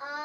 are